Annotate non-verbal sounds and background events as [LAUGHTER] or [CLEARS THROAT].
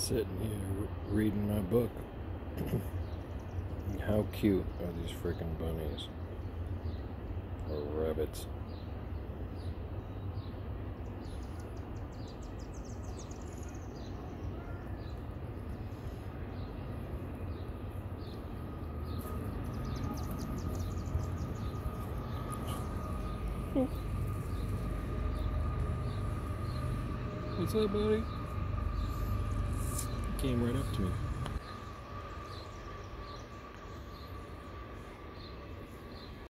Sitting here reading my book. [CLEARS THROAT] How cute are these freaking bunnies? Or rabbits? What's up, buddy? Came right up to me.